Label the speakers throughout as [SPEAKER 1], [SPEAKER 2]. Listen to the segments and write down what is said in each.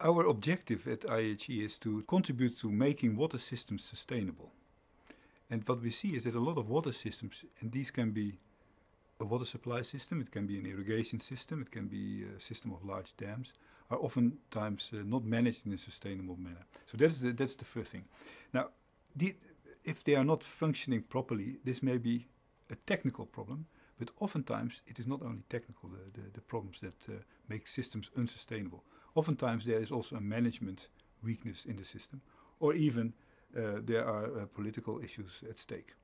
[SPEAKER 1] Our objective at IHE is to contribute to making water systems sustainable. And what we see is that a lot of water systems, and these can be a water supply system, it can be an irrigation system, it can be a system of large dams, are oftentimes uh, not managed in a sustainable manner. So that's the, that's the first thing. Now, the, if they are not functioning properly, this may be a technical problem, but oftentimes it is not only technical, the, the, the problems that uh, make systems unsustainable. Oftentimes there is also a management weakness in the system, or even uh, there are uh, political issues at stake.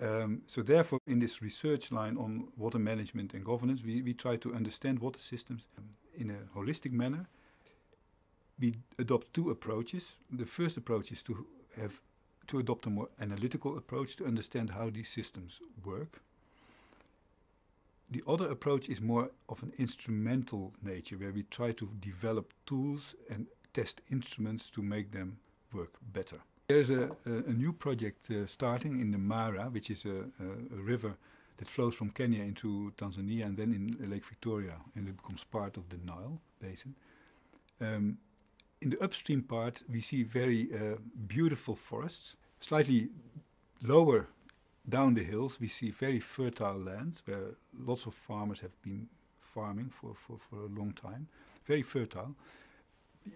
[SPEAKER 1] Um, so therefore, in this research line on water management and governance, we, we try to understand water systems in a holistic manner. We adopt two approaches. The first approach is to have to adopt a more analytical approach to understand how these systems work. The other approach is more of an instrumental nature, where we try to develop tools and test instruments to make them work better. There's a, a, a new project uh, starting in the Mara, which is a, a, river that flows from Kenya into Tanzania and then in Lake Victoria, and it becomes part of the Nile basin. Um, in the upstream part, we see very uh, beautiful forests. Slightly lower down the hills, we see very fertile lands where lots of farmers have been farming for, for, for a long time. Very fertile.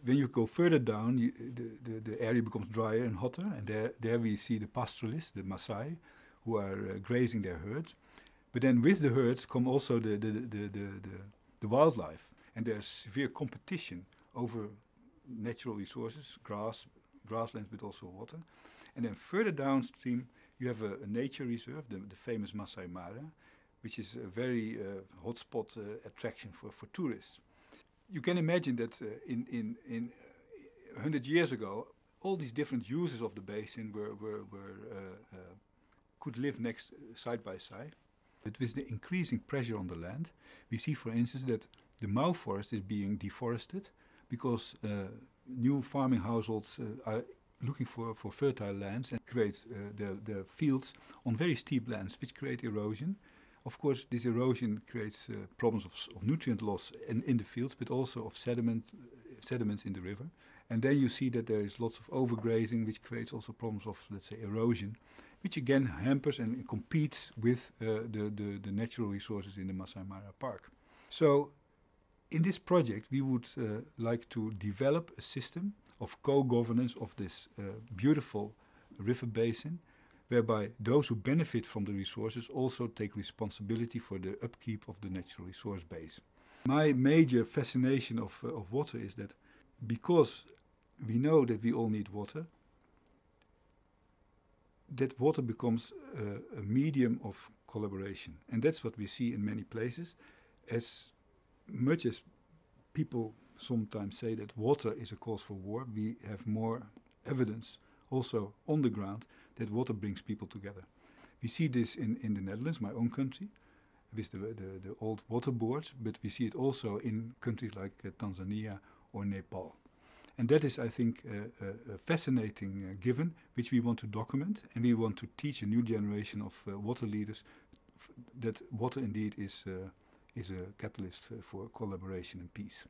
[SPEAKER 1] When you go further down, you, the, the, the, area becomes drier and hotter, and there, there we see the pastoralists, the Maasai, who are uh, grazing their herds. But then with the herds come also the, the, the, the, the, the wildlife, and there's severe competition over natural resources, grass, grasslands, but also water. And then further downstream, you have a, a nature reserve, the, the, famous Masai Mara, which is a very uh, hotspot uh, attraction for, for tourists. You can imagine that uh, in, in, in 100 years ago, all these different uses of the basin were, were, were uh, uh, could live next side by side. But with the increasing pressure on the land, we see, for instance, that the Mau forest is being deforested because uh, new farming households uh, are looking for, for fertile lands and create uh, their, their fields on very steep lands, which create erosion. Of course, this erosion creates uh, problems of, of, nutrient loss in, in the fields, but also of sediment, sediments in the river. And then you see that there is lots of overgrazing, which creates also problems of, let's say, erosion, which again hampers and competes with uh, the, the, the, natural resources in the Masai Mara Park. So in this project, we would uh, like to develop a system of co-governance of this uh, beautiful river basin, whereby those who benefit from the resources also take responsibility for the upkeep of the natural resource base. My major fascination of, uh, of water is that because we know that we all need water, that water becomes uh, a medium of collaboration. And that's what we see in many places. As much as people sometimes say that water is a cause for war, we have more evidence also on the ground that water brings people together. We see this in, in the Netherlands, my own country, with the, the, the old water boards, but we see it also in countries like uh, Tanzania or Nepal. And that is, I think, a, a fascinating uh, given which we want to document, and we want to teach a new generation of uh, water leaders that water indeed is, uh, is a catalyst uh, for collaboration and peace.